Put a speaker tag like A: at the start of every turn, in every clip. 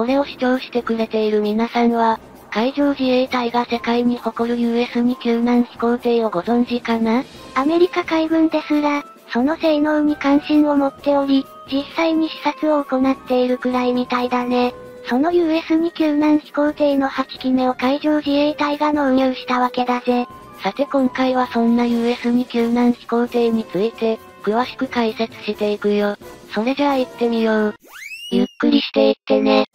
A: これを主張してくれている皆さんは、海上自衛隊が世界に誇る US2 救難飛行艇をご存知かな？
B: アメリカ海軍ですら、その性能に関心を持っており、実際に視察を行っているくらいみたいだね。その US2 救難飛行艇の8機目を海上自衛隊が納入したわけだぜ。
A: さて今回はそんな US2 救難飛行艇について、詳しく解説していくよ。それじゃあ行ってみよう。
B: ゆっくりしていってね。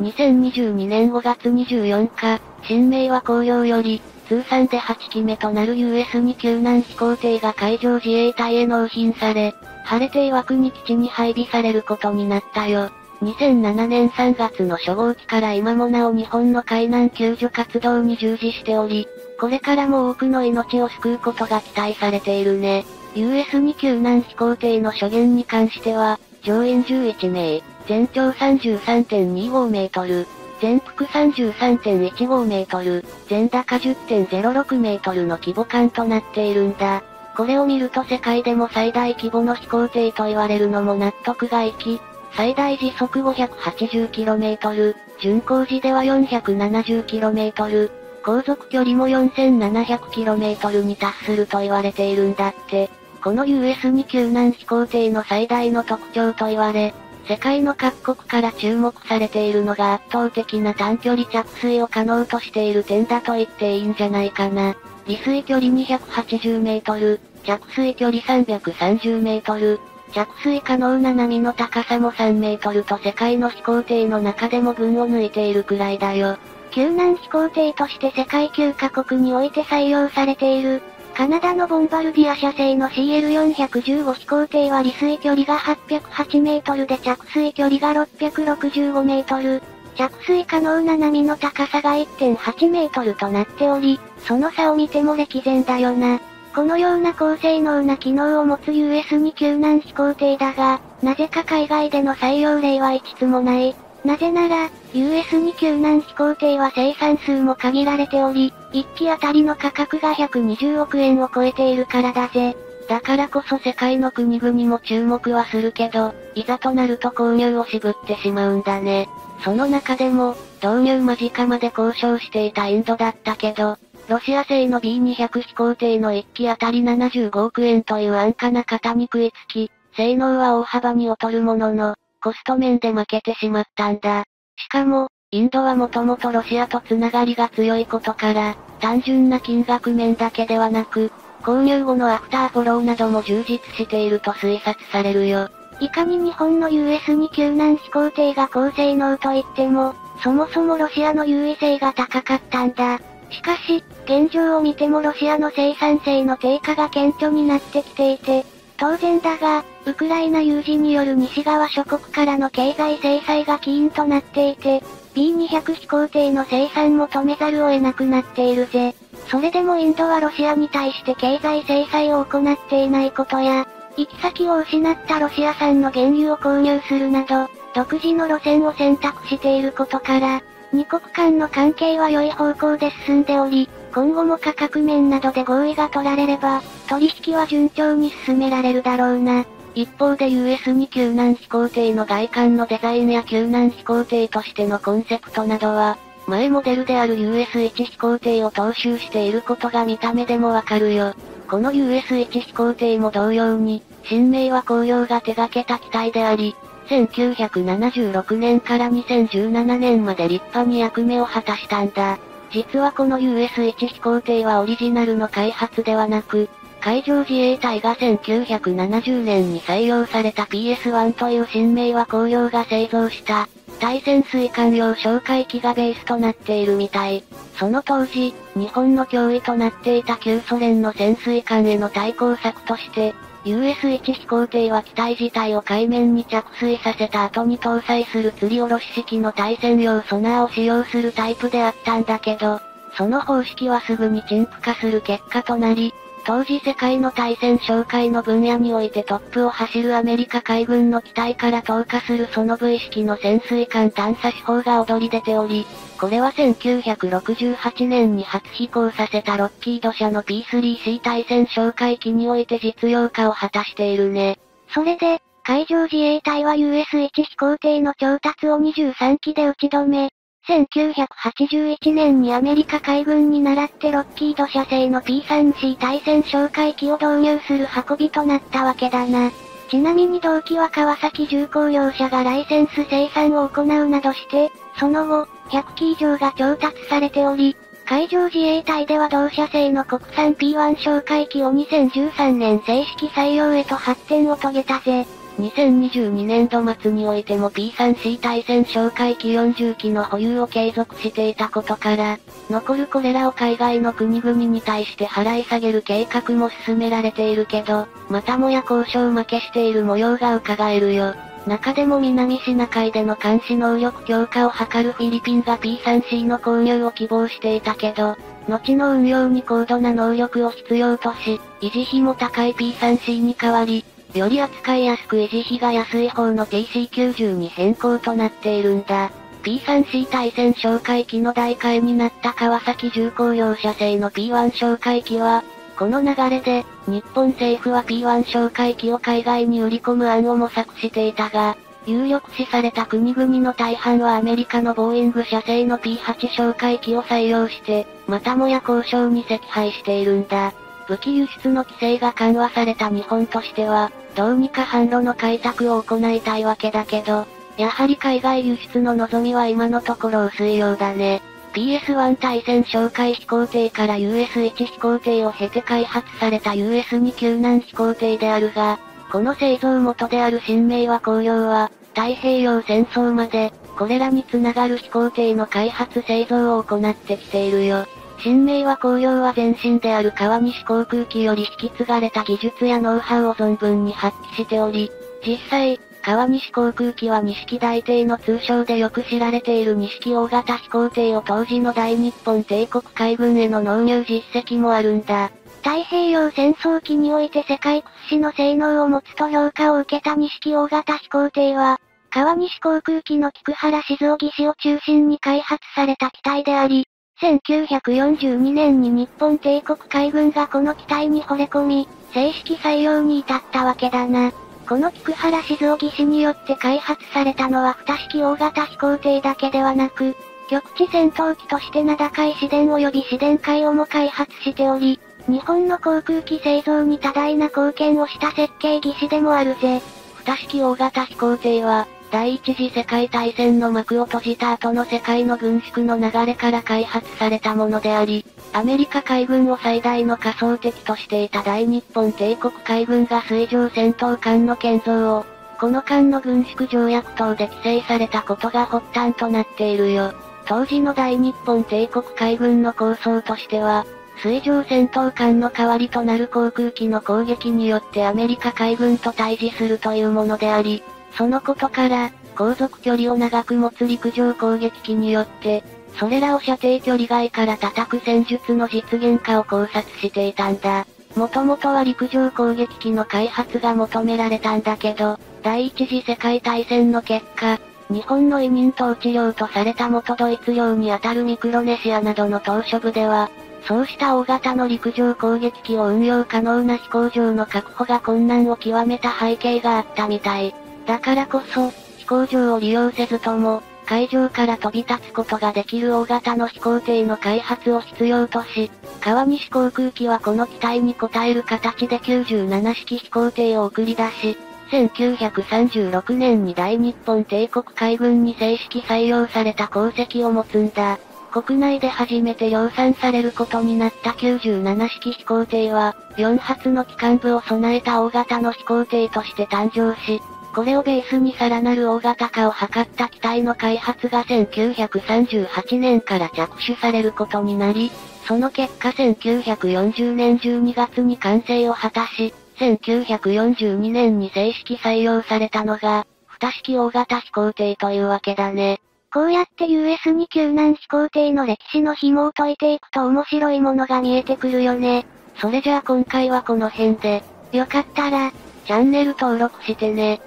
A: 2022年5月24日、新名和工業より、通算で8機目となる US2 救難飛行艇が海上自衛隊へ納品され、晴れて岩国基地に配備されることになったよ。2007年3月の初号機から今もなお日本の海難救助活動に従事しており、これからも多くの命を救うことが期待されているね。US2 救難飛行艇の初限に関しては、乗員11名、全長33.25メートル、全幅33.15メートル、全高10.06メートルの規模感となっているんだ。これを見ると世界でも最大規模の飛行艇と言われるのも納得がいき、最大時速 580km、巡航時では 470km、航続距離も 4700km に達すると言われているんだって。この US2 救難飛行艇の最大の特徴と言われ、世界の各国から注目されているのが圧倒的な短距離着水を可能としている点だと言っていいんじゃないかな。離水距離280メートル、着水距離330メートル、着水可能な波の高さも3メートルと世界の飛行艇の中でも群を抜いているくらいだよ。
B: 救難飛行艇として世界9カ国において採用されている、カナダのボンバルディア社製の CL415 飛行艇は離水距離が808メートルで着水距離が665メートル。着水可能な波の高さが1.8メートルとなっており、その差を見ても歴然だよな。このような高性能な機能を持つ US2 救難飛行艇だが、なぜか海外での採用例は一つもない。なぜなら、US2 救難飛行艇は生産数も限られており、1機あたりの価格が120億円を超えているからだぜ。
A: だからこそ世界の国々も注目はするけど、いざとなると購入を渋ってしまうんだね。その中でも、導入間近まで交渉していたインドだったけど、ロシア製の B200 飛行艇の1機あたり75億円という安価な型に食いつき、性能は大幅に劣るものの、コスト面で負けてしまったんだ。しかも、インドはもともとロシアとつながりが強いことから、単純な金額面だけではなく、購入後のアフターフォローなども充実していると推察されるよ。
B: いかに日本の US2 救難飛行艇が高性能といっても、そもそもロシアの優位性が高かったんだ。しかし、現状を見てもロシアの生産性の低下が顕著になってきていて、当然だが、ウクライナ有事による西側諸国からの経済制裁が起因となっていて、B200 飛行艇の生産も止めざるを得なくなっているぜ。それでもインドはロシアに対して経済制裁を行っていないことや、行き先を失ったロシア産の原油を購入するなど、独自の路線を選択していることから、二国間の関係は良い方向で進んでおり、今後も価格面などで合意が取られれば、取引は順調に進められるだろうな。一方で US2 救難飛行艇の外観のデザインや救難飛行艇としてのコンセプトなどは、前モデルである US1 飛行艇を踏襲していることが見た目でもわかるよ。この US1 飛行艇も同様に、新名は工業が手掛けた機体であり、1976年から2017年まで立派に役目を果たしたんだ。実はこの US1 飛行艇はオリジナルの開発ではなく、海上自衛隊が1970年に採用された PS1 という新名は工業が製造した、対潜水艦用哨戒機がベースとなっているみたい。その当時、日本の脅威となっていた旧ソ連の潜水艦への対抗策として、US1 飛行艇は機体自体を海面に着水させた後に搭載する吊り下ろし式の対戦用ソナーを使用するタイプであったんだけど、その方式はすぐに陳腐化する結果となり、当時世界の対戦紹介の分野においてトップを走るアメリカ海軍の機体から投下するその V 式の潜水艦探査手法が踊り出ており、これは1968年に初飛行させたロッキード社の P3C 対戦哨戒機において実用化を果たしているね。それで、海上自衛隊は US-1 飛行艇の調達を23機で打ち止め、1981年にアメリカ海軍に倣ってロッキード社製の P3C 対戦哨戒機を導入する運びとなったわけだな。ちなみに同機は川崎重工業者がライセンス生産を行うなどして、その後、100機以上が調達されており、海上自衛隊では同社製の国産 P1 哨戒機を2013年正式採用へと発展を遂げたぜ。
A: 2022年度末においても P3C 対戦哨戒機40機の保有を継続していたことから、残るこれらを海外の国々に対して払い下げる計画も進められているけど、またもや交渉負けしている模様が伺えるよ。中でも南シナ海での監視能力強化を図るフィリピンが P3C の購入を希望していたけど、後の運用に高度な能力を必要とし、維持費も高い P3C に代わり、より扱いやすく維持費が安い方の TC90 に変更となっているんだ。P3C 対戦哨戒機の代替になった川崎重工業社製の P1 哨戒機は、この流れで、日本政府は P1 哨戒機を海外に売り込む案を模索していたが、有力視された国々の大半はアメリカのボーイング社製の P8 哨戒機を採用して、またもや交渉に惜敗しているんだ。武器輸出の規制が緩和された日本としては、どうにか販路の開拓を行いたいわけだけど、やはり海外輸出の望みは今のところ薄いようだね。PS1 対戦哨戒飛行艇から US1 飛行艇を経て開発された US2 救難飛行艇であるが、この製造元である新明和工業は、太平洋戦争まで、これらにつながる飛行艇の開発製造を行ってきているよ。新明和工業は前身である川西航空機より引き継がれた技術やノウハウを存分に発揮しており、実際、川西航空機は錦大帝の通称でよく知られている錦大型飛行艇を当時の大日本帝国海軍への納入実績もあるんだ。
B: 太平洋戦争期において世界屈指の性能を持つと評価を受けた錦大型飛行艇は、川西航空機の菊原静雄技師を中心に開発された機体であり、1942年に日本帝国海軍がこの機体に惚れ込み、正式採用に至ったわけだな。この菊原静雄技師によって開発されたのは二式大型飛行艇だけではなく、極地戦闘機として名高い自然及び自然界をも開発しており、日本の航空機製造に多大な貢献をした設計技師でもあるぜ。
A: 二式大型飛行艇は、第一次世界大戦の幕を閉じた後の世界の軍縮の流れから開発されたものであり、アメリカ海軍を最大の仮想敵としていた大日本帝国海軍が水上戦闘艦の建造を、この艦の軍縮条約等で規制されたことが発端となっているよ。当時の大日本帝国海軍の構想としては、水上戦闘艦の代わりとなる航空機の攻撃によってアメリカ海軍と対峙するというものであり、そのことから、航続距離を長く持つ陸上攻撃機によって、それらを射程距離外から叩く戦術の実現化を考察していたんだ。もともとは陸上攻撃機の開発が求められたんだけど、第一次世界大戦の結果、日本の移民統治領とされた元ドイツ領にあたるミクロネシアなどの島嶼部では、そうした大型の陸上攻撃機を運用可能な飛行場の確保が困難を極めた背景があったみたい。だからこそ、飛行場を利用せずとも、海上から飛び立つことができる大型の飛行艇の開発を必要とし、川西航空機はこの機体に応える形で97式飛行艇を送り出し、1936年に大日本帝国海軍に正式採用された功績を持つんだ。国内で初めて量産されることになった97式飛行艇は、4発の機関部を備えた大型の飛行艇として誕生し、これをベースにさらなる大型化を図った機体の開発が1938年から着手されることになり、その結果1940年12月に完成を果たし、1942年に正式採用されたのが、二式大型飛行艇というわけだね。
B: こうやって US に救難飛行艇の歴史の紐を解いていくと面白いものが見えてくるよね。
A: それじゃあ今回はこの辺で、
B: よかったら、
A: チャンネル登録してね。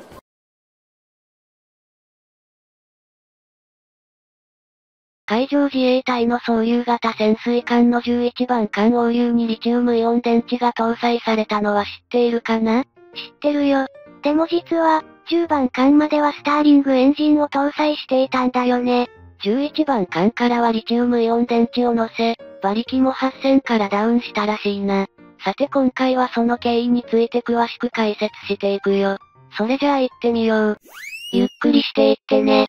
A: 海上自衛隊の総流型潜水艦の11番艦応流にリチウムイオン電池が搭載されたのは知っているかな？知っ
B: てるよ。でも実は、10番艦まではスターリングエンジンを搭載していたんだよね。
A: 11番艦からはリチウムイオン電池を乗せ、馬力も8000からダウンしたらしいな。さて今回はその経緯について詳しく解説していくよ。それじゃあ行ってみよう。
B: ゆっくりしていってね。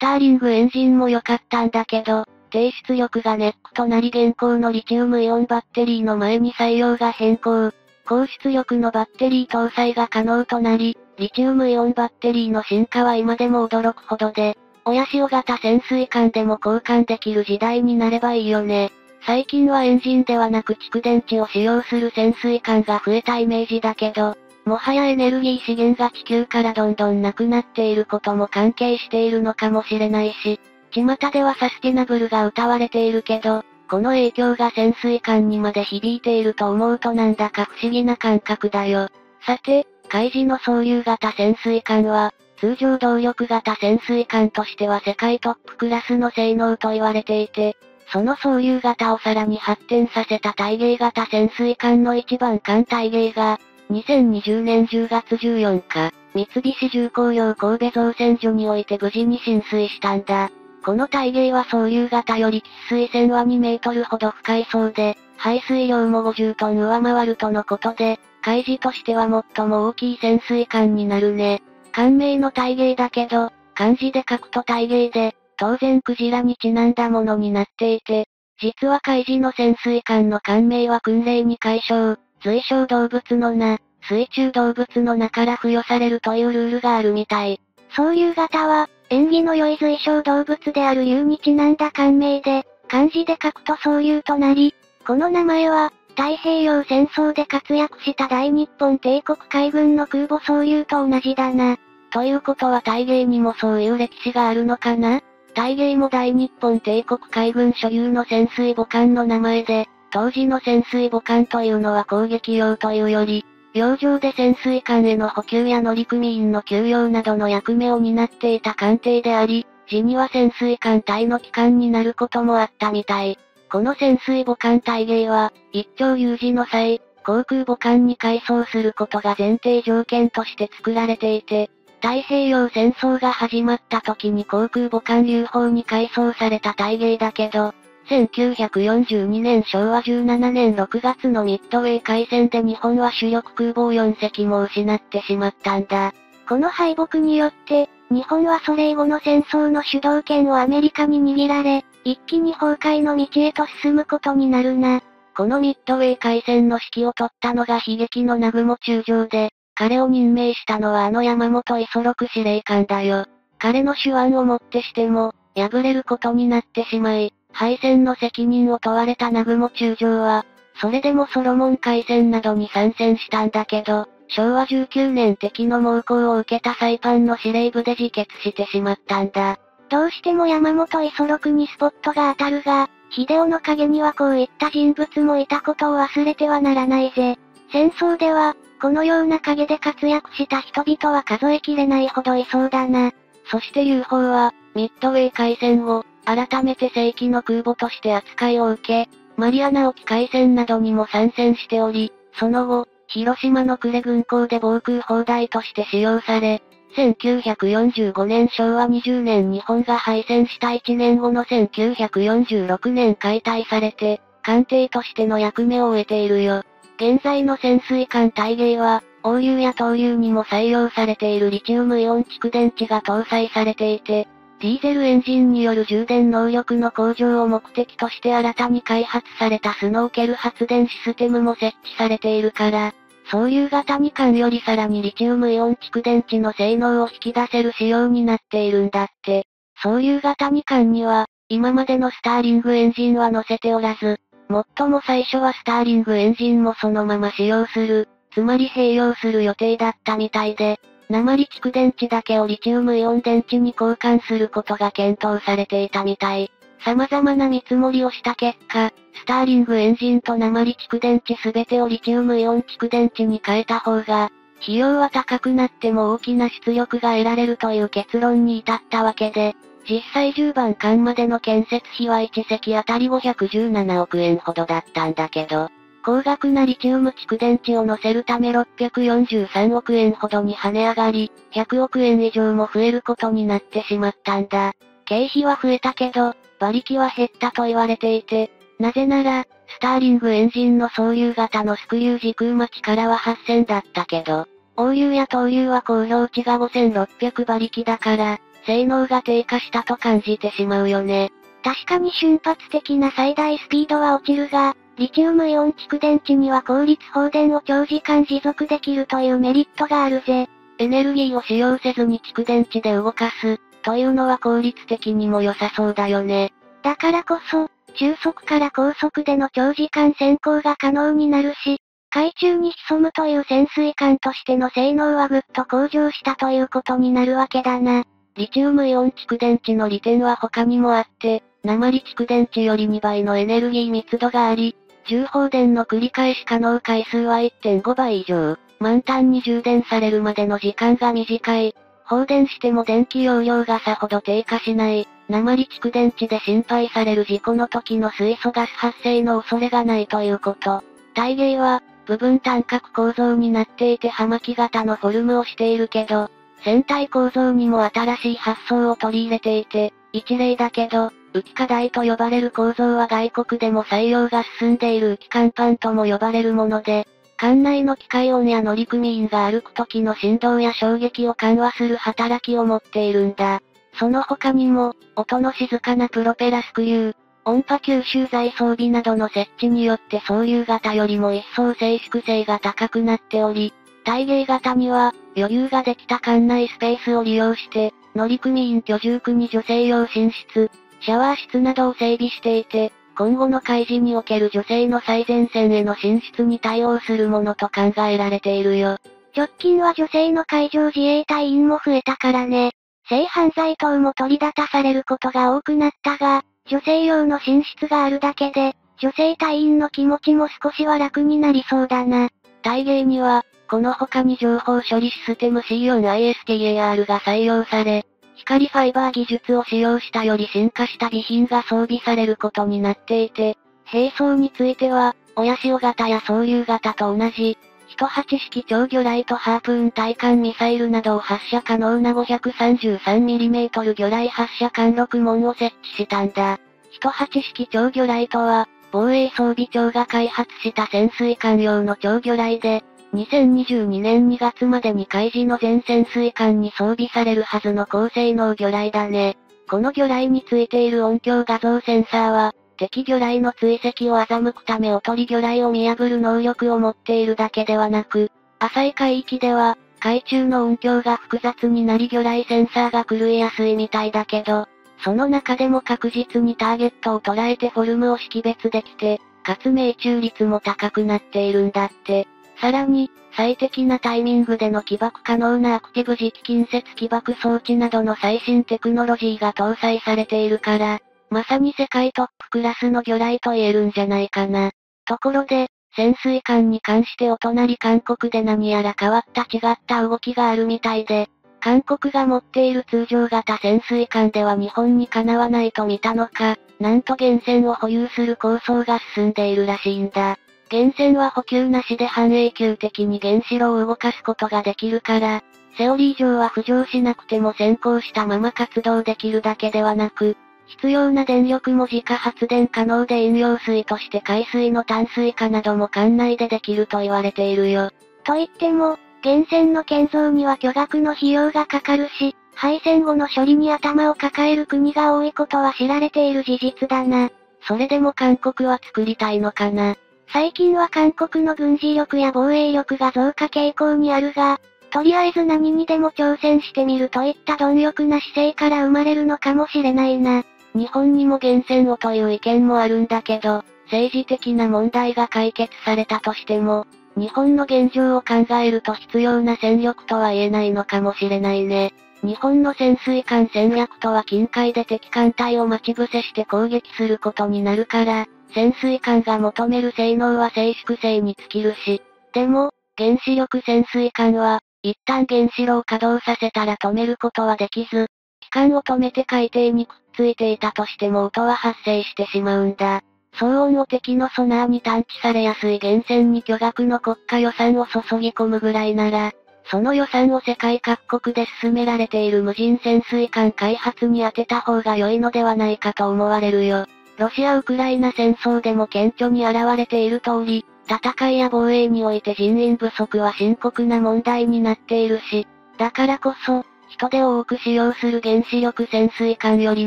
A: スターリングエンジンも良かったんだけど、低出力がネックとなり現行のリチウムイオンバッテリーの前に採用が変更。高出力のバッテリー搭載が可能となり、リチウムイオンバッテリーの進化は今でも驚くほどで、親潮型潜水艦でも交換できる時代になればいいよね。最近はエンジンではなく蓄電池を使用する潜水艦が増えたイメージだけど、もはやエネルギー資源が地球からどんどんなくなっていることも関係しているのかもしれないし、巷ではサスティナブルが歌われているけど、この影響が潜水艦にまで響いていると思うとなんだか不思議な感覚だよ。さて、海事の総流型潜水艦は、通常動力型潜水艦としては世界トップクラスの性能と言われていて、その総流型をさらに発展させた体芸型潜水艦の一番艦体芸が、2020年10月14日、三菱重工業神戸造船所において無事に浸水したんだ。この体芸は総流型より喫水線は2メートルほど深いそうで、排水量も50トン上回るとのことで、海事としては最も大きい潜水艦になるね。艦名の体芸だけど、漢字で書くと体芸で、当然クジラにちなんだものになっていて、実は海事の潜水艦の艦名は訓令に解消、随称動物の名、水中動物の名から付与されるというルールがあるみたい。
B: そういう型は、縁起の良い随称動物である竜にちなんだ艦名で、漢字で書くと総流となり、この名前は、太平洋戦争で活躍した大日本帝国海軍の空母総流と同じだな。
A: ということは大芸にもそういう歴史があるのかな大芸も大日本帝国海軍所有の潜水母艦の名前で、当時の潜水母艦というのは攻撃用というより、洋上で潜水艦への補給や乗組員の給養などの役目を担っていた艦艇であり、時には潜水艦隊の機関になることもあったみたい。この潜水母艦隊芸は、一丁有事の際、航空母艦に改装することが前提条件として作られていて、太平洋戦争が始まった時に航空母艦流砲に改装された大芸だけど、1942年昭和17年6月のミッドウェー海戦で日本は主力空母4隻も失ってしまったんだ。
B: この敗北によって、日本はそれ以後の戦争の主導権をアメリカに握られ、一気に崩壊の道へと進むことになるな。
A: このミッドウェー海戦の指揮を取ったのが悲劇の南雲中将で、彼を任命したのはあの山本五十六司令官だよ。彼の手腕をもってしても、敗れることになってしまい、敗戦の責任を問われた南雲中将は、それでもソロモン海戦などに参戦したんだけど、昭和19年敵の猛攻を受けたサイパンの司令部で自決してしまったんだ。
B: どうしても山本五十六にスポットが当たるが、秀夫の影にはこういった人物もいたことを忘れてはならないぜ。戦争では、このような影で活躍した人々は数えきれないほどいそうだな。
A: そして UFO は、ミッドウェー海戦を、改めて正規の空母として扱いを受け、マリアナ沖海戦などにも参戦しており、その後、広島の呉軍港で防空砲台として使用され、1945年昭和20年日本が敗戦した1年後の1946年解体されて、艦艇としての役目を終えているよ。現在の潜水艦大芸は、応流や投流にも採用されているリチウムイオン蓄電池が搭載されていて、ディーゼルエンジンによる充電能力の向上を目的として新たに開発されたスノーケル発電システムも設置されているから、そういう型に間よりさらにリチウムイオン蓄電池の性能を引き出せる仕様になっているんだって。そういう型に間には、今までのスターリングエンジンは載せておらず、もっとも最初はスターリングエンジンもそのまま使用する、つまり併用する予定だったみたいで、鉛蓄電池だけをリチウムイオン電池に交換することが検討されていたみたい。様々な見積もりをした結果、スターリングエンジンと鉛蓄電池すべてをリチウムイオン蓄電池に変えた方が、費用は高くなっても大きな出力が得られるという結論に至ったわけで、実際10番艦までの建設費は1隻あたり517億円ほどだったんだけど、高額なリチウム蓄電池を乗せるため643億円ほどに跳ね上がり、100億円以上も増えることになってしまったんだ。経費は増えたけど、馬力は減ったと言われていて、なぜなら、スターリングエンジンの総流型のスクリュー時空待ちからは8000だったけど、欧流や東流は高評値が5600馬力だから、性能が低下したと感じてしまうよね。
B: 確かに瞬発的な最大スピードは落ちるが、リチウムイオン蓄電池には効率放電を長時間持続できるというメリットがあるぜ。
A: エネルギーを使用せずに蓄電池で動かす、というのは効率的にも良さそうだよね。
B: だからこそ、中速から高速での長時間潜行が可能になるし、海中に潜むという潜水艦としての性能はぐっと向上したということになるわけだな。
A: リチウムイオン蓄電池の利点は他にもあって、鉛蓄電池より2倍のエネルギー密度があり、重放電の繰り返し可能回数は1.5倍以上、満タンに充電されるまでの時間が短い。放電しても電気容量がさほど低下しない。鉛蓄電池で心配される事故の時の水素ガス発生の恐れがないということ。体芸は、部分単角構造になっていて葉巻型のフォルムをしているけど、船体構造にも新しい発想を取り入れていて、一例だけど、浮き課題と呼ばれる構造は外国でも採用が進んでいる浮き甲板とも呼ばれるもので、艦内の機械音や乗組員が歩く時の振動や衝撃を緩和する働きを持っているんだ。その他にも、音の静かなプロペラスクリュー、音波吸収材装備などの設置によって総流型よりも一層静粛性が高くなっており、体芸型には、余裕ができた館内スペースを利用して、乗組員居住区に女性用寝室、シャワー室などを整備していて、今後の開示における女性の最前線への進出に対応するものと考えられているよ。
B: 直近は女性の海上自衛隊員も増えたからね。性犯罪等も取り立たされることが多くなったが、女性用の寝室があるだけで、女性隊員の気持ちも少しは楽になりそうだな。
A: 体芸には、この他に情報処理システム C4ISTAR が採用され、光ファイバー技術を使用したより進化した備品が装備されることになっていて、兵装については、親潮型や総流型と同じ、108式超魚雷とハープーン対艦ミサイルなどを発射可能な 533mm 魚雷発射艦6門を設置したんだ。108式超魚雷とは、防衛装備庁が開発した潜水艦用の超魚雷で、2022年2月までに海事の全潜水艦に装備されるはずの高性能魚雷だね。この魚雷についている音響画像センサーは、敵魚雷の追跡を欺くためおとり魚雷を見破る能力を持っているだけではなく、浅い海域では、海中の音響が複雑になり魚雷センサーが狂いやすいみたいだけど、その中でも確実にターゲットを捉えてフォルムを識別できて、かつ命中率も高くなっているんだって。さらに、最適なタイミングでの起爆可能なアクティブ磁気近接起爆装置などの最新テクノロジーが搭載されているから、まさに世界トップクラスの魚雷と言えるんじゃないかな。ところで、潜水艦に関してお隣韓国で何やら変わった違った動きがあるみたいで、韓国が持っている通常型潜水艦では日本にかなわないと見たのか、なんと源泉を保有する構想が進んでいるらしいんだ。源泉は補給なしで半永久的に原子炉を動かすことができるから、セオリー上は浮上しなくても先行したまま活動できるだけではなく、必要な電力も自家発電可能で飲料水として海水の淡水化なども管内でできると言われているよ。
B: と言っても、源泉の建造には巨額の費用がかかるし、廃線後の処理に頭を抱える国が多いことは知られている事実だな。
A: それでも韓国は作りたいのかな？
B: 最近は韓国の軍事力や防衛力が増加傾向にあるが、とりあえず何にでも挑戦してみるといった貪欲な姿勢から生まれるのかもしれないな。
A: 日本にも源泉をという意見もあるんだけど、政治的な問題が解決されたとしても、日本の現状を考えると必要な戦力とは言えないのかもしれないね。日本の潜水艦戦略とは近海で敵艦隊を待ち伏せして攻撃することになるから、潜水艦が求める性能は静粛性に尽きるし、でも、原子力潜水艦は、一旦原子炉を稼働させたら止めることはできず、機関を止めて海底にくっついていたとしても音は発生してしまうんだ。騒音を敵のソナーに探知されやすい源泉に巨額の国家予算を注ぎ込むぐらいなら、その予算を世界各国で進められている無人潜水艦開発に当てた方が良いのではないかと思われるよ。ロシア・ウクライナ戦争でも顕著に現れている通り、戦いや防衛において人員不足は深刻な問題になっているし、だからこそ、人手を多く使用する原子力潜水艦より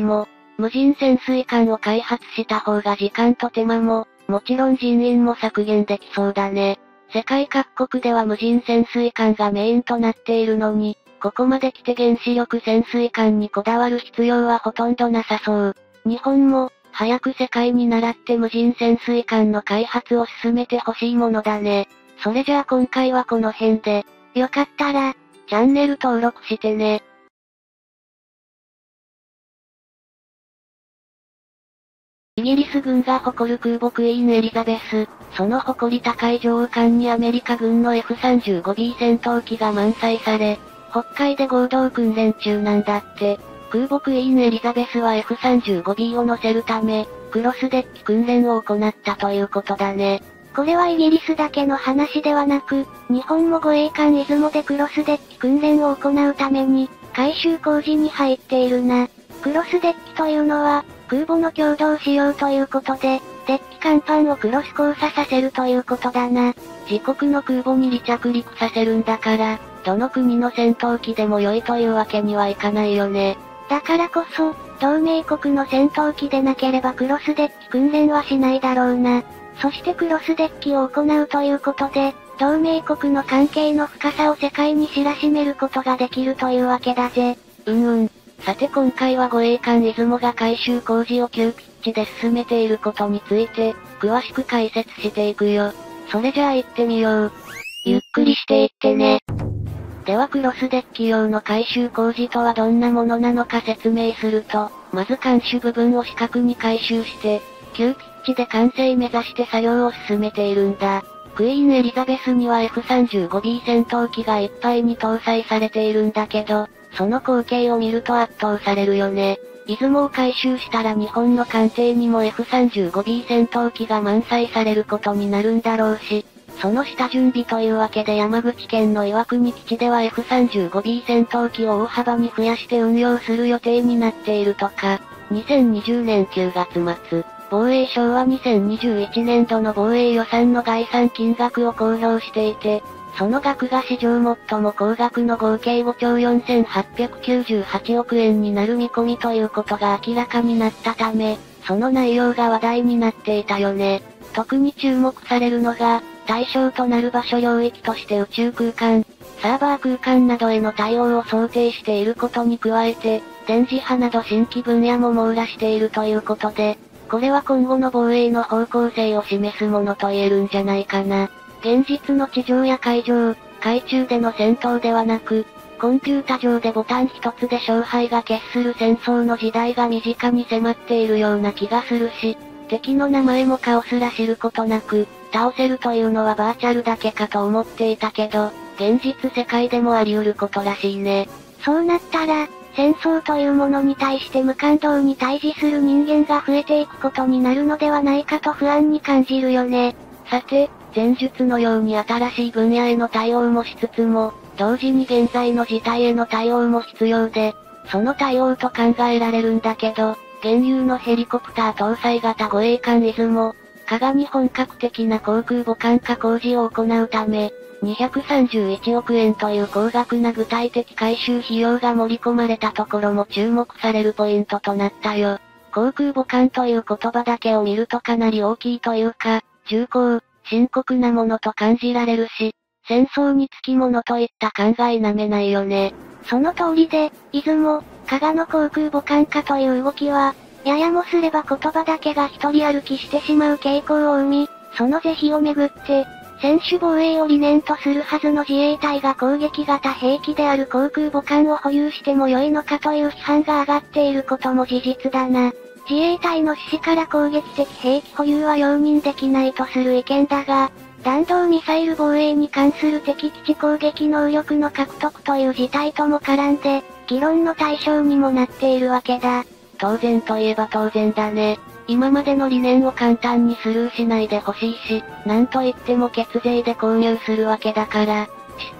A: も、無人潜水艦を開発した方が時間と手間も、もちろん人員も削減できそうだね。世界各国では無人潜水艦がメインとなっているのに、ここまで来て原子力潜水艦にこだわる必要はほとんどなさそう。日本も、早く世界に倣って無人潜水艦の開発を進めてほしいものだね。それじゃあ今回はこの辺で、よかったら、チャンネル登録してね。イギリス軍が誇る空母クイーンエリザベス、その誇り高い上艦にアメリカ軍の F35B 戦闘機が満載され、北海で合同訓練中なんだって。空母クイーンエリザベスは F35B を乗せるため、クロスデッキ訓練を行ったということだね。
B: これはイギリスだけの話ではなく、日本も護衛艦出雲でクロスデッキ訓練を行うために、改修工事に入っているな。クロスデッキというのは、空母の共同使用ということで、デッキ甲板をクロス交差させるということだな。
A: 自国の空母に離着陸させるんだから、どの国の戦闘機でも良いというわけにはいかないよね。
B: だからこそ、同盟国の戦闘機でなければクロスデッキ訓練はしないだろうな。そしてクロスデッキを行うということで、同盟国の関係の深さを世界に知らしめることができるというわけだぜ。
A: うんうん。さて今回は護衛艦出雲が改修工事を急ピッチで進めていることについて、詳しく解説していくよ。それじゃあ行ってみよう。ゆっくりしていってね。ではクロスデッキ用の改修工事とはどんなものなのか説明すると、まず艦首部分を四角に改修して、急ピッチで完成目指して作業を進めているんだ。クイーンエリザベスには F35B 戦闘機がいっぱいに搭載されているんだけど、その光景を見ると圧倒されるよね。出雲を回収したら日本の艦艇にも F35B 戦闘機が満載されることになるんだろうし、その下準備というわけで山口県の岩国基地では F35B 戦闘機を大幅に増やして運用する予定になっているとか、2020年9月末、防衛省は2021年度の防衛予算の概算金額を公表していて、その額が史上最も高額の合計5兆4898億円になる見込みということが明らかになったため、その内容が話題になっていたよね。特に注目されるのが、対象となる場所領域として宇宙空間、サーバー空間などへの対応を想定していることに加えて、電磁波など新規分野も網羅しているということで、これは今後の防衛の方向性を示すものと言えるんじゃないかな。現実の地上や海上、海中での戦闘ではなく、コンピュータ上でボタン一つで勝敗が決する戦争の時代が身近に迫っているような気がするし、敵の名前も顔すら知ることなく、倒せるというのはバーチャルだけかと思っていたけど、現実世界でもあり得ることらしいね。
B: そうなったら、戦争というものに対して無感動に対峙する人間が増えていくことになるのではないかと不安に感じるよね。
A: さて、戦術のように新しい分野への対応もしつつも、同時に現在の事態への対応も必要で、その対応と考えられるんだけど、現有のヘリコプター搭載型護衛艦出雲、加賀に本格的な航空母艦化工事を行うため、231億円という高額な具体的回収費用が盛り込まれたところも注目されるポイントとなったよ。航空母艦という言葉だけを見るとかなり大きいというか、重厚、深刻なものと感じられるし、戦争につきものといった考えなめないよね。
B: その通りで、出雲、加賀の航空母艦化という動きは、ややもすれば言葉だけが一人歩きしてしまう傾向を生み、その是非をめぐって、専守防衛を理念とするはずの自衛隊が攻撃型兵器である航空母艦を保有しても良いのかという批判が上がっていることも事実だな。自衛隊の指揮から攻撃的兵器保有は容認できないとする意見だが、弾道ミサイル防衛に関する敵基地攻撃能力の獲得という事態とも絡んで、議論の対象にもなっているわけだ。
A: 当然といえば当然だね。今までの理念を簡単にスルーしないでほしいし、なんといっても血税で購入するわけだから、し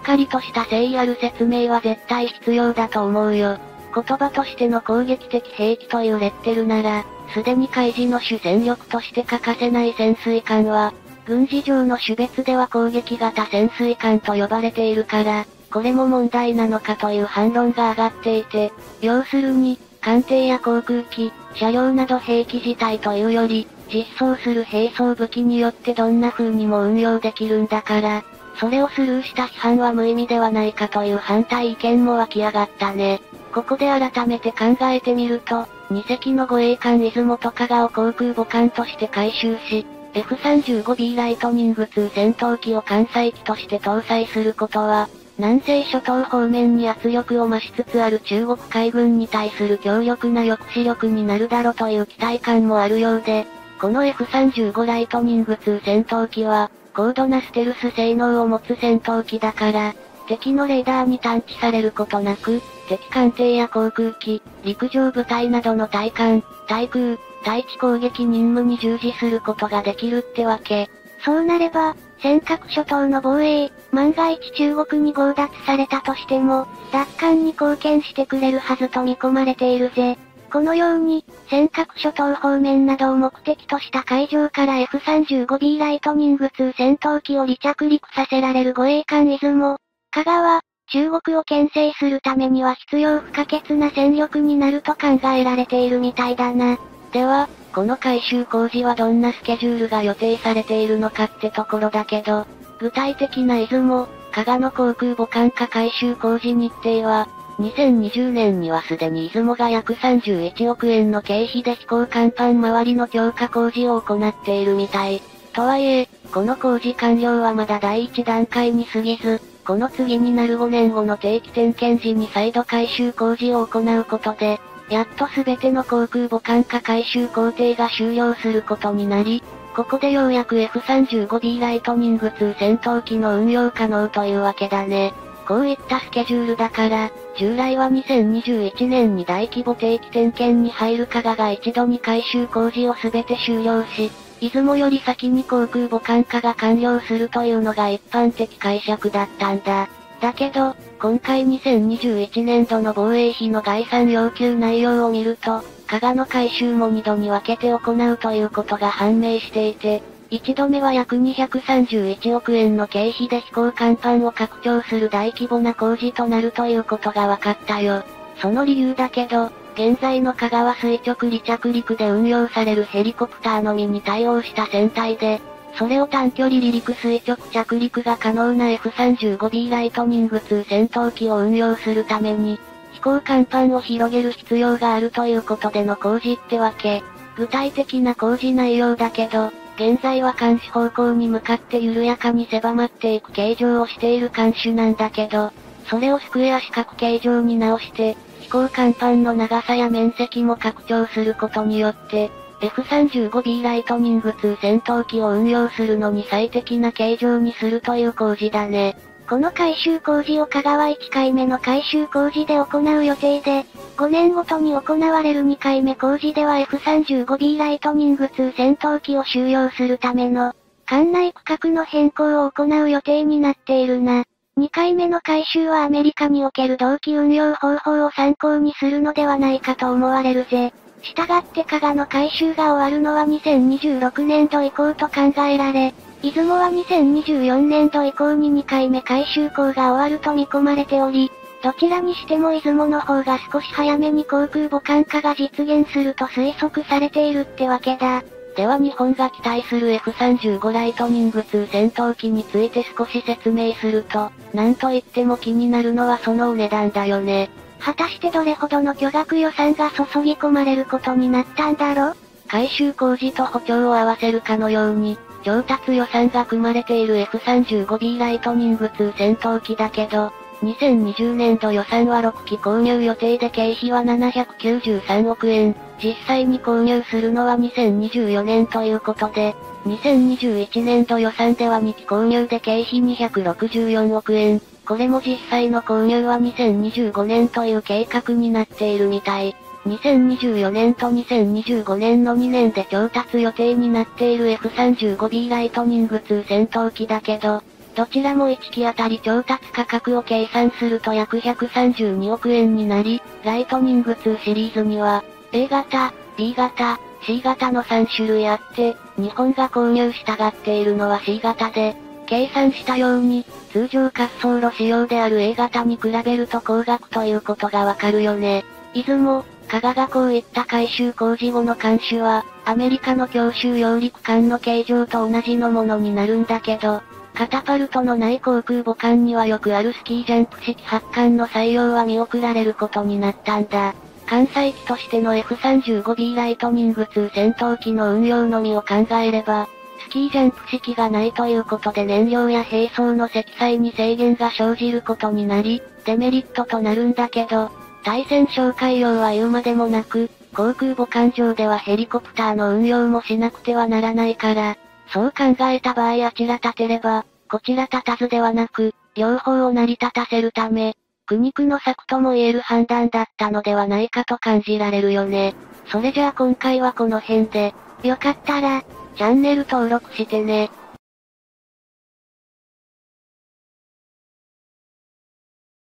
A: っかりとした誠意ある説明は絶対必要だと思うよ。言葉としての攻撃的兵器というレッテルなら、すでに海事の主戦力として欠かせない潜水艦は、軍事上の種別では攻撃型潜水艦と呼ばれているから、これも問題なのかという反論が上がっていて、要するに、艦艇や航空機、車両など兵器自体というより、実装する兵装武器によってどんな風にも運用できるんだから、それをスルーした批判は無意味ではないかという反対意見も湧き上がったね。ここで改めて考えてみると、2隻の護衛艦出雲と香川航空母艦として回収し、F35B ライトニング2戦闘機を艦載機として搭載することは、南西諸島方面に圧力を増しつつある中国海軍に対する強力な抑止力になるだろうという期待感もあるようで、この F35 ライトニング2戦闘機は、高度なステルス性能を持つ戦闘機だから、敵のレーダーに探知されることなく、敵艦艇や航空機、陸上部隊などの対艦、対空、対地攻撃任務に従事することができるってわけ。
B: そうなれば、尖閣諸島の防衛、万が一中国に強奪されたとしても、奪還に貢献してくれるはずと見込まれているぜ。このように、尖閣諸島方面などを目的とした海上から F35B ライトニング2戦闘機を離着陸させられる護衛艦出雲、香川、中国を牽制するためには必要不可欠な戦力になると考えられているみたいだな。
A: では、この改修工事はどんなスケジュールが予定されているのかってところだけど、具体的な出雲、加賀の航空母艦化改修工事日程は、2020年にはすでに出雲が約31億円の経費で飛行甲板周りの強化工事を行っているみたい。とはいえ、この工事完了はまだ第一段階に過ぎず、この次になる5年後の定期点検時に再度改修工事を行うことで、やっとすべての航空母艦化改修工程が終了することになり、ここでようやく F35B ライトニング2戦闘機の運用可能というわけだね。こういったスケジュールだから、従来は2021年に大規模定期点検に入る加賀が一度に改修工事をすべて終了し、出雲より先に航空母艦化が完了するというのが一般的解釈だったんだ。だけど、今回2021年度の防衛費の概算要求内容を見ると、加賀の回収も2度に分けて行うということが判明していて、1度目は約231億円の経費で飛行甲板を拡張する大規模な工事となるということが分かったよ。その理由だけど、現在の香川垂直離着陸で運用されるヘリコプターのみに対応した船体で、それを短距離離陸垂直着陸が可能な F35B ライトニング2戦闘機を運用するために、飛行甲板を広げる必要があるということでの工事ってわけ。具体的な工事内容だけど、現在は監視方向に向かって緩やかに狭まっていく形状をしている監視なんだけど、それをスクエア四角形状に直して、飛行甲板の長さや面積も拡張することによって、F35B ライトニング2戦闘機を運用するのに最適な形状にするという工事だね。
B: この改修工事を香川1回目の改修工事で行う予定で、5年ごとに行われる2回目工事では F35B ライトニング2戦闘機を収容するための、艦内区画の変更を行う予定になっているな。2回目の改修はアメリカにおける同期運用方法を参考にするのではないかと思われるぜ。したがって加賀の回収が終わるのは2026年度以降と考えられ、出雲は2024年度以降に2回目回収工が終わると見込まれており、どちらにしても出雲の方が少し早めに航空母艦化が実現すると推測されているってわけだ。
A: では日本が期待する F35 ライトニング2戦闘機について少し説明すると、なんといっても気になるのはそのお値段だよね。
B: 果たしてどれほどの巨額予算が注ぎ込まれることになったんだろ
A: 改修工事と補強を合わせるかのように、調達予算が組まれている F35B ライトニング2戦闘機だけど、2020年度予算は6機購入予定で経費は793億円。実際に購入するのは2024年ということで、2021年度予算では2機購入で経費264億円。これも実際の購入は2025年という計画になっているみたい。2024年と2025年の2年で調達予定になっている F35B ライトニング2戦闘機だけど、どちらも1機あたり調達価格を計算すると約132億円になり、ライトニング2シリーズには、A 型、B 型、C 型の3種類あって、日本が購入したがっているのは C 型で、計算したように、通常滑走路仕様である A 型に比べると高額ということがわかるよね。出雲、加賀がこういった改修工事後の監視は、アメリカの強襲揚陸艦の形状と同じのものになるんだけど、カタパルトのない航空母艦にはよくあるスキージャンプ式発艦の採用は見送られることになったんだ。関西機としての F35B ライトニング2戦闘機の運用のみを考えれば、スキージャンプ式がないということで燃料や並走の積載に制限が生じることになり、デメリットとなるんだけど、対戦紹介用は言うまでもなく、航空母艦上ではヘリコプターの運用もしなくてはならないから、そう考えた場合あちら立てれば、こちら立たずではなく、両方を成り立たせるため、苦肉の策とも言える判断だったのではないかと感じられるよね。それじゃあ今回はこの辺で、よかったら、チャンネル登録してね。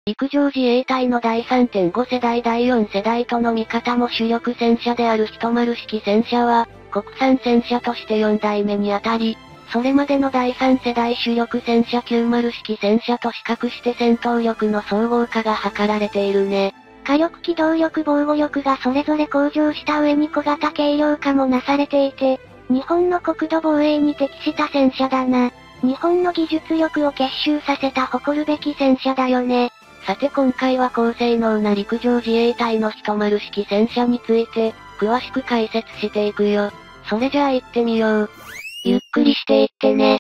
A: 陸上自衛隊の第3.5世代第4世代との見方も主力戦車である一丸式戦車は、国産戦車として4代目にあたり、それまでの第3世代主力戦車90式戦車と比較して戦闘力の総合化が図られているね。
B: 火力機動力防護力がそれぞれ向上した上に小型軽量化もなされていて、日本の国土防衛に適した戦車だな。日本の技術力を結集させた誇るべき戦車だよね。
A: さて今回は高性能な陸上自衛隊の10式戦車について、詳しく解説していくよ。それじゃあ行ってみよう。ゆっくりしていってね。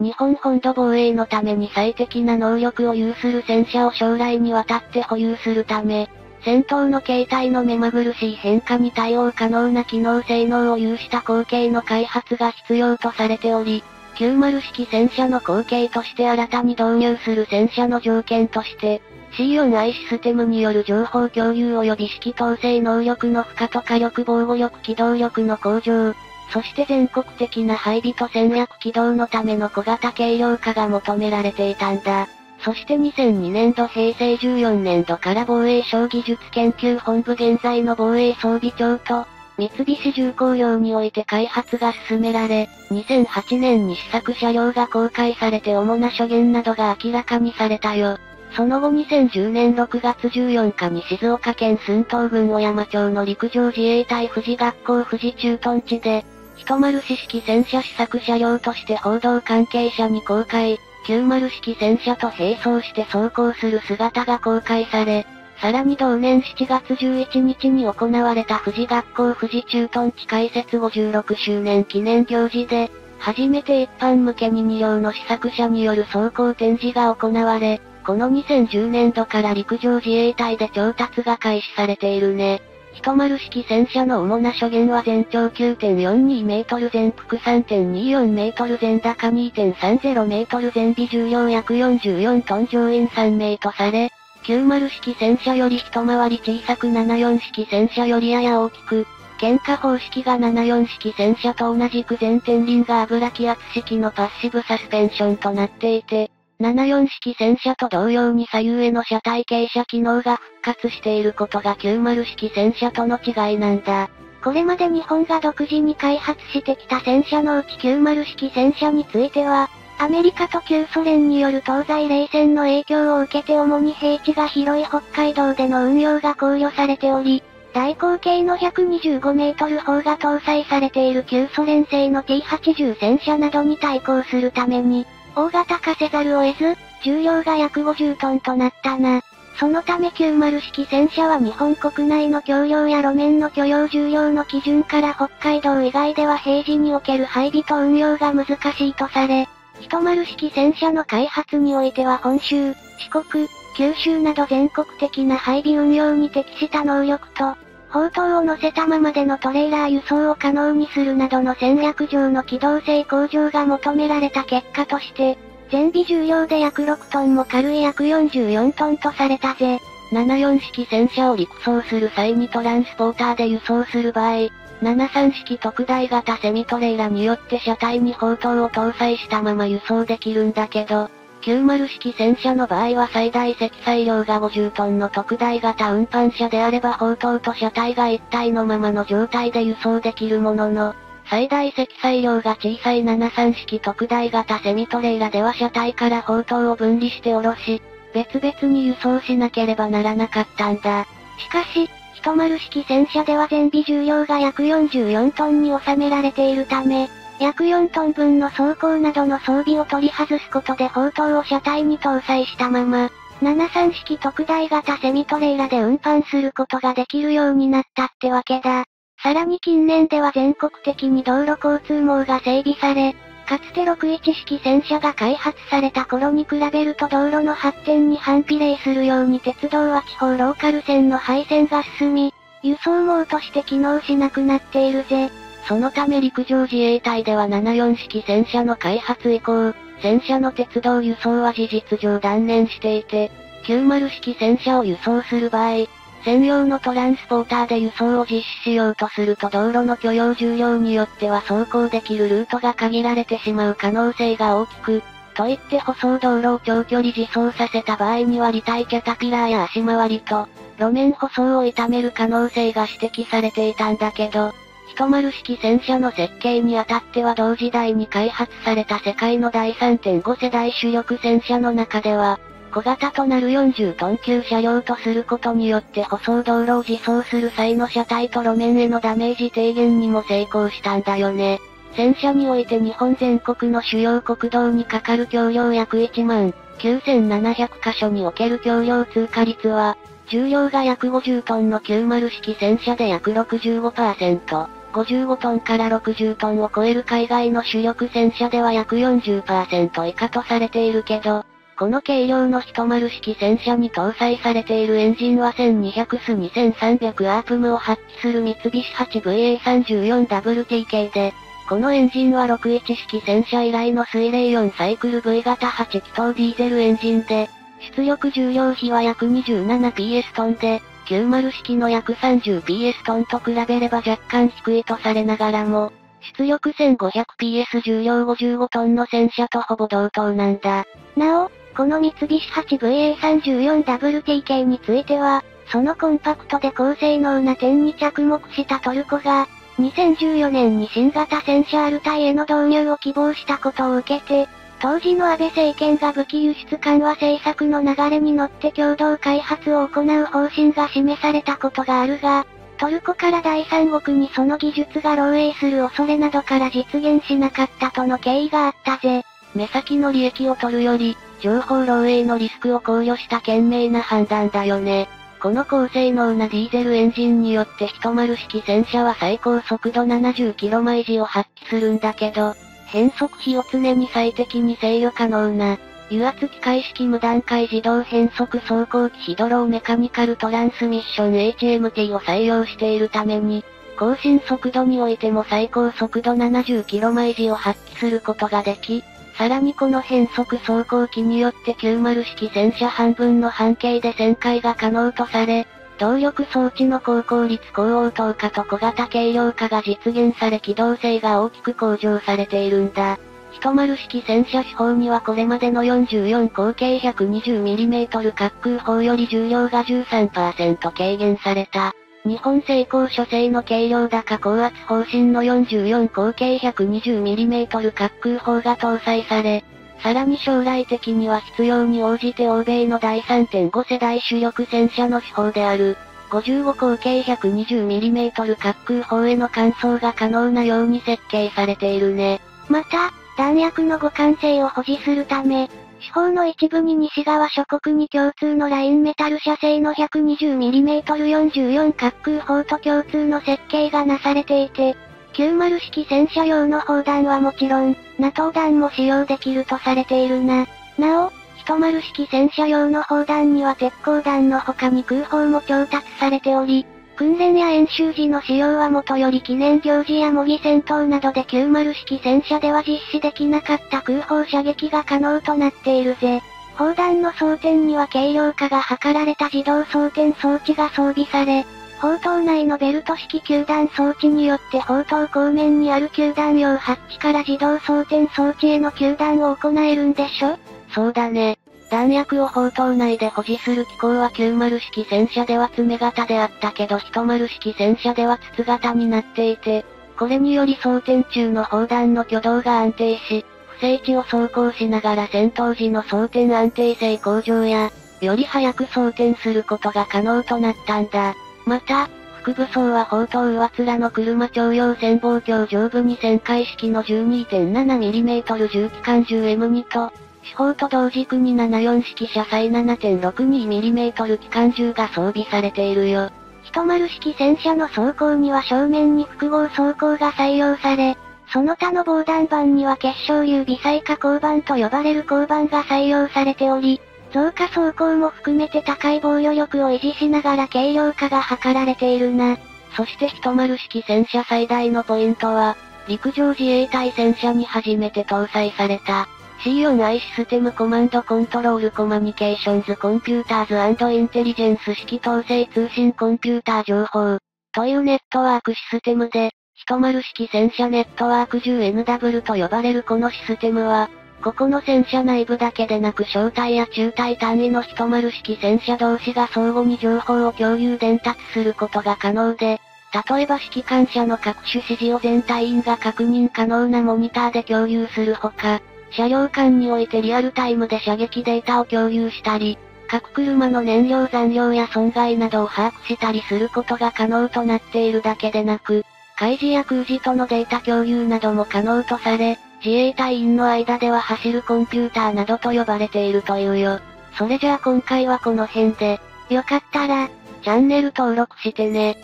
A: 日本本土防衛のために最適な能力を有する戦車を将来にわたって保有するため、戦闘の形態の目まぐるしい変化に対応可能な機能性能を有した後継の開発が必要とされており、90式戦車の後継として新たに導入する戦車の条件として、C4i システムによる情報共有及び指揮統制能力の負荷と火力防護力機動力の向上、そして全国的な配備と戦略起動のための小型軽量化が求められていたんだ。そして2002年度平成14年度から防衛省技術研究本部現在の防衛装備庁と、三菱重工業において開発が進められ、2008年に試作車両が公開されて主な諸言などが明らかにされたよ。その後2010年6月14日に静岡県寸東郡小山町の陸上自衛隊富士学校富士駐屯地で、一丸四式戦車試作車両として報道関係者に公開、90式戦車と並走して走行する姿が公開され、さらに同年7月11日に行われた富士学校富士駐屯地開設56周年記念行事で、初めて一般向けに2両の試作車による走行展示が行われ、この2010年度から陸上自衛隊で調達が開始されているね。一丸式戦車の主な諸言は全長9.42メートル全幅3.24メートル全高2.30メートル全微重量約44トン乗員3名とされ、90式戦車より一回り小さく74式戦車よりやや大きく、喧嘩方式が74式戦車と同じく全天輪が油気圧式のパッシブサスペンションとなっていて、74式戦車と同様に左右への車体傾斜機能が復活していることが90式戦車との違いなんだ。
B: これまで日本が独自に開発してきた戦車のうち90式戦車については、アメリカと旧ソ連による東西冷戦の影響を受けて主に平地が広い北海道での運用が考慮されており、大口径の125メートル砲が搭載されている旧ソ連製の T80 戦車などに対抗するために、大型化せざるを得ず、重量が約50トンとなったな。そのため90式戦車は日本国内の橋梁や路面の許容重量の基準から北海道以外では平時における配備と運用が難しいとされ、10式戦車の開発においては本州、四国、九州など全国的な配備運用に適した能力と、砲塔を乗せたままでのトレーラー輸送を可能にするなどの戦略上の機動性向上が求められた結果として、全備重量で約6トンも軽い約44トンとされたぜ。
A: 74式戦車を陸送する際にトランスポーターで輸送する場合、73式特大型セミトレーラによって車体に砲塔を搭載したまま輸送できるんだけど、90式戦車の場合は最大積載量が50トンの特大型運搬車であれば砲塔と車体が一体のままの状態で輸送できるものの、最大積載量が小さい73式特大型セミトレーラでは車体から砲塔を分離して下ろし、別々に輸送しなければならなかったんだ。
B: しかし、10式戦車では全備重量が約44トンに収められているため、約4トン分の装甲などの装備を取り外すことで砲塔を車体に搭載したまま、73式特大型セミトレーラで運搬することができるようになったってわけだ。さらに近年では全国的に道路交通網が整備され、かつて61式戦車が開発された頃に比べると道路の発展に反比例するように鉄道は地方ローカル線の配線が進み、輸送網として機能しなくなっているぜ。
A: そのため陸上自衛隊では74式戦車の開発以降、戦車の鉄道輸送は事実上断念していて、90式戦車を輸送する場合、専用のトランスポーターで輸送を実施しようとすると道路の許容重量によっては走行できるルートが限られてしまう可能性が大きく、といって舗装道路を長距離自走させた場合には立体キャタピラーや足回りと、路面舗装を傷める可能性が指摘されていたんだけど、10式戦車の設計にあたっては同時代に開発された世界の第3.5世代主力戦車の中では、小型となる40トン級車両とすることによって舗装道路を自走する際の車体と路面へのダメージ低減にも成功したんだよね。戦車において日本全国の主要国道にかかる橋梁約1万9700箇所における橋梁通過率は、重量が約50トンの90式戦車で約65%、55トンから60トンを超える海外の主力戦車では約40%以下とされているけど、この軽量の10式戦車に搭載されているエンジンは1200ス2300アープムを発揮する三菱 8VA34WT 系で、このエンジンは61式戦車以来の水冷4サイクル V 型8気筒ディーゼルエンジンで、出力重量比は約 27PS トンで、90式の約 30PS トンと比べれば若干低いとされながらも、出力 1500PS 重量55トンの戦車とほぼ同等なんだ。
B: なお、この三菱 8VA34WT 系については、そのコンパクトで高性能な点に着目したトルコが、2014年に新型戦車アルタイへの導入を希望したことを受けて、当時の安倍政権が武器輸出緩和政策の流れに乗って共同開発を行う方針が示されたことがあるが、トルコから第三国にその技術が漏洩する恐れなどから実現しなかったとの経緯があったぜ。
A: 目先の利益を取るより、情報漏洩のリスクを考慮した賢明な判断だよね。この高性能なディーゼルエンジンによって10式戦車は最高速度 70km 毎時を発揮するんだけど、変速比を常に最適に制御可能な、油圧機械式無段階自動変速走行機ヒドローメカニカルトランスミッション HMT を採用しているために、更新速度においても最高速度 70km 毎時を発揮することができ、さらにこの変速走行機によって90式戦車半分の半径で旋回が可能とされ、動力装置の高効率高応答化と小型軽量化が実現され機動性が大きく向上されているんだ。10式戦車手法にはこれまでの44口径 120mm 滑空砲より重量が13%軽減された。日本製鋼書製の軽量高高圧方針の44口径 120mm 滑空砲が搭載され、さらに将来的には必要に応じて欧米の第3.5世代主力戦車の手法である、55口径 120mm 滑空砲への換装が可能なように設計されているね。
B: また、弾薬の互換性を保持するため、四方の一部に西側諸国に共通のラインメタル社製の 120mm44 滑空砲と共通の設計がなされていて、90式戦車用の砲弾はもちろん、NATO 弾も使用できるとされているな。なお、10式戦車用の砲弾には鉄鋼弾の他に空砲も調達されており、訓練や演習時の使用はもとより記念行事や模擬戦闘などで90式戦車では実施できなかった空砲射撃が可能となっているぜ。砲弾の装填には軽量化が図られた自動装填装置が装備され、砲塔内のベルト式球弾装置によって砲塔後面にある球弾用ハッチから自動装填装置への球弾を行えるんでしょ？
A: そうだね。弾薬を砲塔内で保持する機構は90式戦車では爪型であったけど10式戦車では筒型になっていて、これにより装填中の砲弾の挙動が安定し、不正地を走行しながら戦闘時の装填安定性向上や、より早く装填することが可能となったんだ。また、副武装は砲塔上面の車徴用潜望鏡上部に旋回式の 12.7mm 重機関銃 M2 と、四方と同軸に74式車載 7.62mm 機関銃が装備されているよ。
B: 10式戦車の装甲には正面に複合装甲が採用され、その他の防弾板には結晶流微細化鋼板と呼ばれる鋼板が採用されており、増加走行も含めて高い防御力を維持しながら軽量化が図られているな。
A: そして10式戦車最大のポイントは、陸上自衛隊戦車に初めて搭載された、C4i システムコマンドコントロールコマニケーションズコンピューターズインテリジェンス式統制通信コンピューター情報、というネットワークシステムで、10式戦車ネットワーク 10NW と呼ばれるこのシステムは、ここの戦車内部だけでなく小隊や中隊単位の10式戦車同士が相互に情報を共有伝達することが可能で、例えば指揮官車の各種指示を全隊員が確認可能なモニターで共有するほか、車両間においてリアルタイムで射撃データを共有したり、各車の燃料残量や損害などを把握したりすることが可能となっているだけでなく、開示や空示とのデータ共有なども可能とされ、自衛隊員の間では走るコンピューターなどと呼ばれているというよ。それじゃあ今回はこの辺で、
B: よかったら、
A: チャンネル登録してね。